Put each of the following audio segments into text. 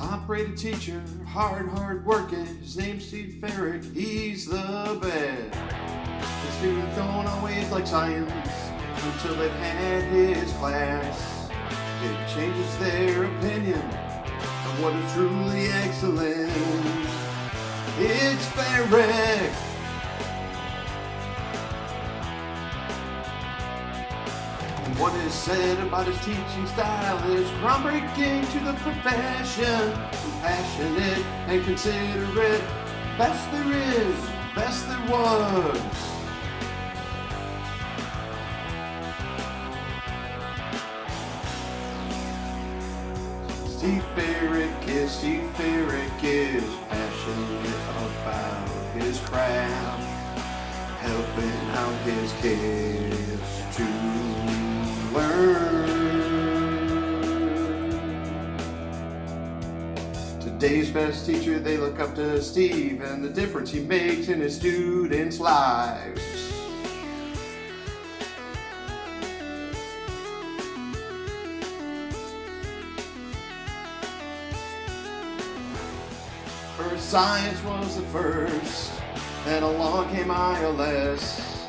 Top-rated teacher, hard, hard working. His name's Steve Foerch, he's the best. The students don't always like science until they've had his class. It changes their opinion of what is truly excellent. It's Foerch. What is said about his teaching style is groundbreaking to the profession. Compassionate and considerate. Best there is, best there was. Steve Foerch is, Steve Foerch is passionate about his craft, helping out his kids to Today's best teacher, they look up to Steve and the difference he makes in his students' lives. First science was the first, then along came ILS.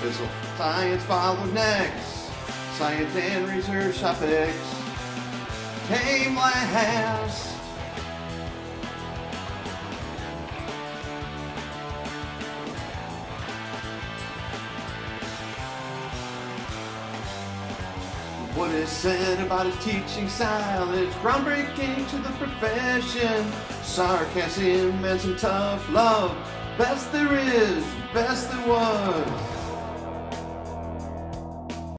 Physical science followed next, science and research topics came last. What is said about his teaching style is groundbreaking to the profession. Sarcasm and some tough love. Best there is, best there was.